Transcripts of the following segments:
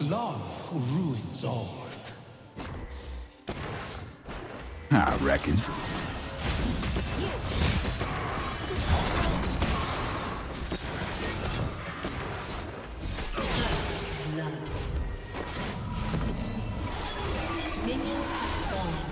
Love ruins all. I reckon. Minions have spawned.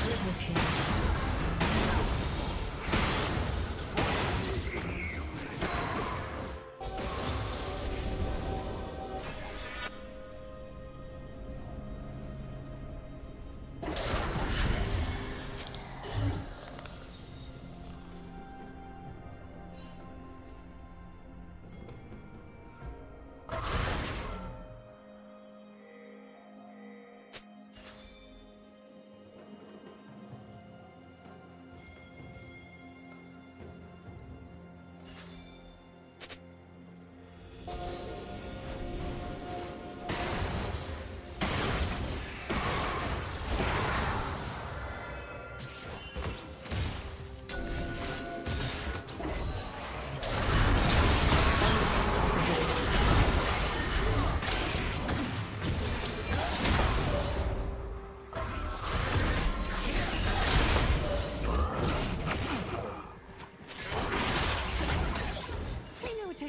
Triple kill.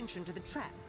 attention to the trap.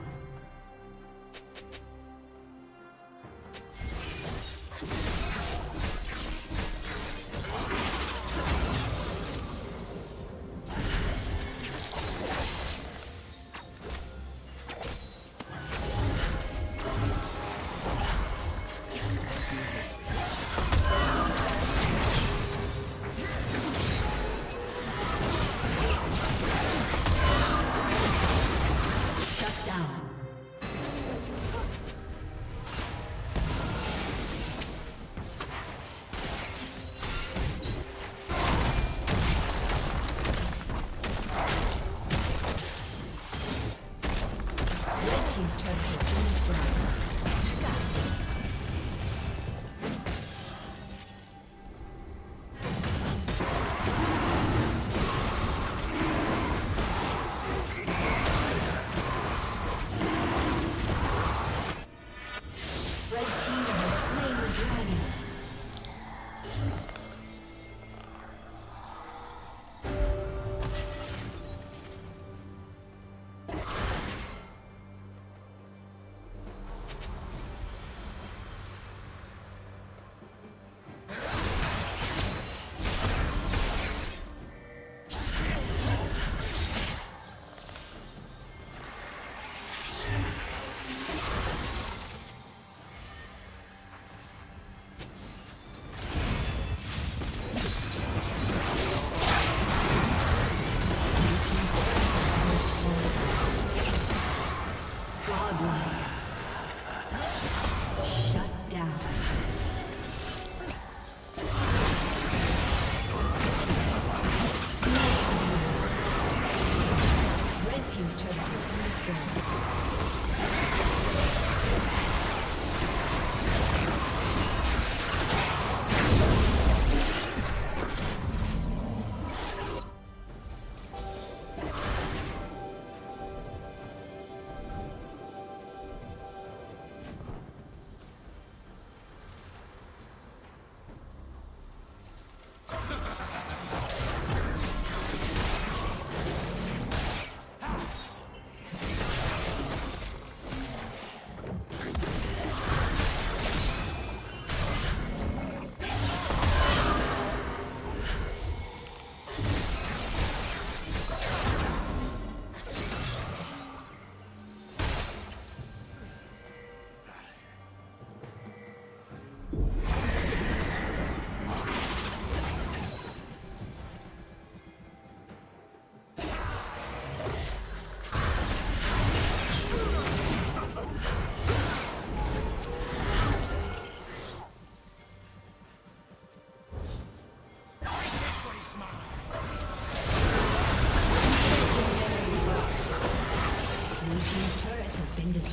destroyed.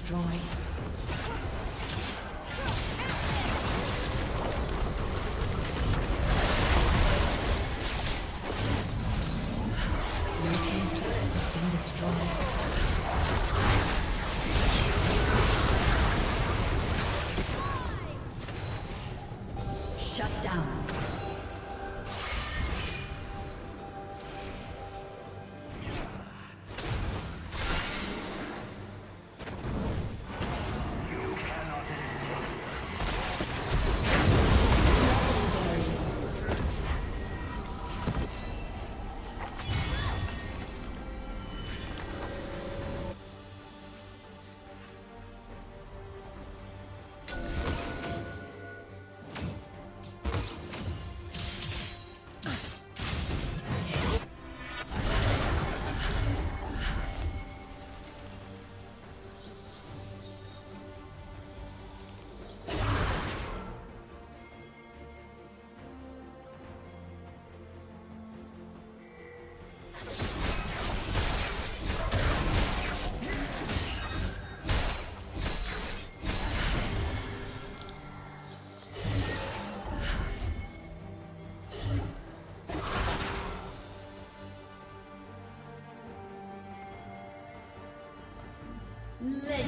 Destroyed.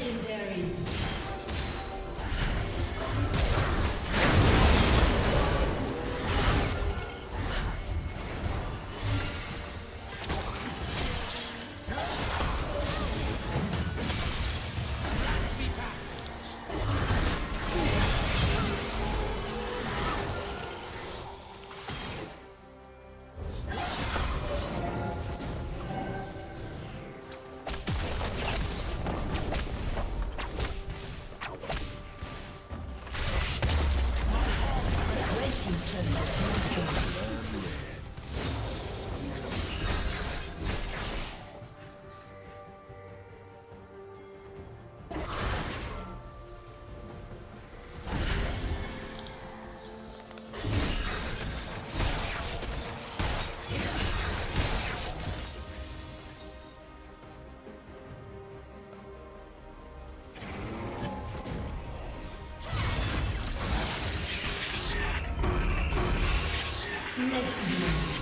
Legendary. Legendary.